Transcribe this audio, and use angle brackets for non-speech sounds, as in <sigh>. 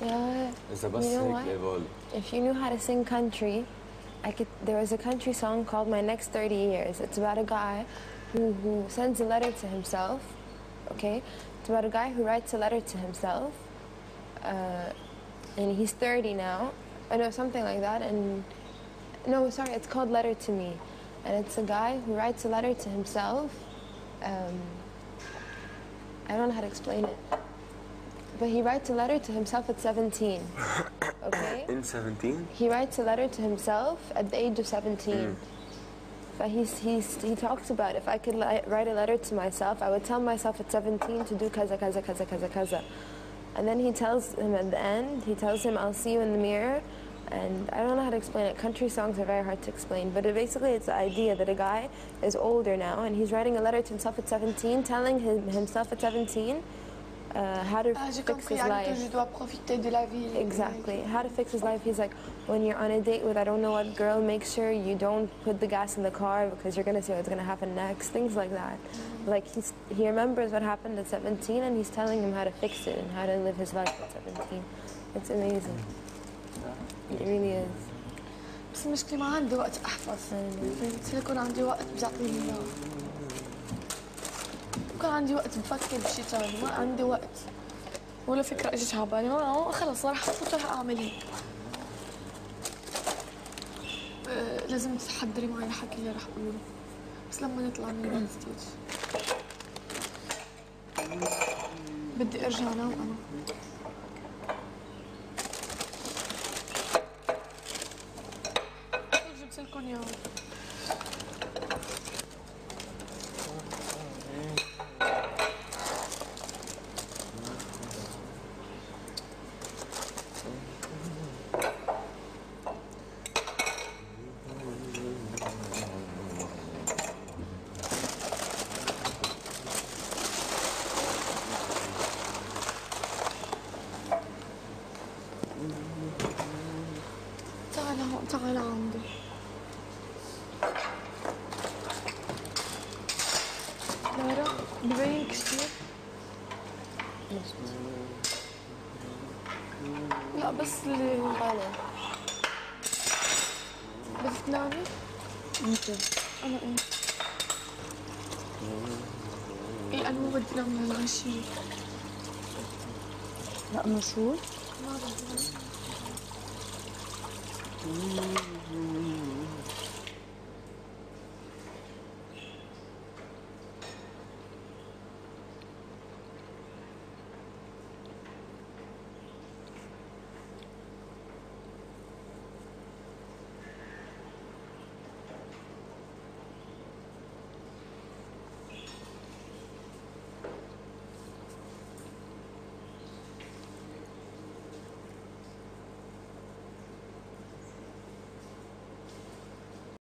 Yeah. You know. If you knew how to sing country, I could. There was a country song called "My Next 30 Years." It's about a guy who who sends a letter to himself. Okay, it's about a guy who writes a letter to himself, uh, and he's 30 now. I know something like that. And no, sorry, it's called "Letter to Me," and it's a guy who writes a letter to himself. Um, I don't know how to explain it but he writes a letter to himself at 17. <coughs> Okay. in 17 He writes a letter to himself at the age of 17. Mm. But he's, he's, he talks about if I could li- write a letter to myself, I would tell myself at 17 to do kaza, kaza, kaza, kaza, kaza. And then he tells him at the end, he tells him, I'll see you in the mirror. And I don't know how to explain it. Country songs are very hard to explain. But it basically, it's the idea that a guy is older now and he's writing a letter to himself at 17, telling him, himself at 17 uh, how to Ah, j'ai fix compris. his يعني life. que je dois profiter de la vie. Exactly. How to fix his life. He's like, when you're on a date with I don't know what girl, make sure you don't put the gas in the car because you're gonna see what's gonna happen next. Things like that. Like he's he remembers what happened at 17 and he's telling him how to fix it and how to live his life at 17. It's amazing. It really is. بس المشكلة ما عندي وقت أحفظ فهمت يكون عندي وقت بيعطيني إياه بكون عندي وقت بفكر بشي تاني ما عندي وقت. ولا فكرة إجت على بالي ما خلص راح أفوت راح أعمل هيك. أه، لازم تحضري معي الحكي اللي راح أقوله. بس لما نطلع من الستيج بدي أرجع انام أنا. جبت لكم اياه تعال عندي. لارا ببين كثير. لا بس اللي أنا بدك تنامي أنت أنا إيه؟ إيه أنا ما بدي انام للعشية لا مشهور. ما بدي انام Mm-hmm.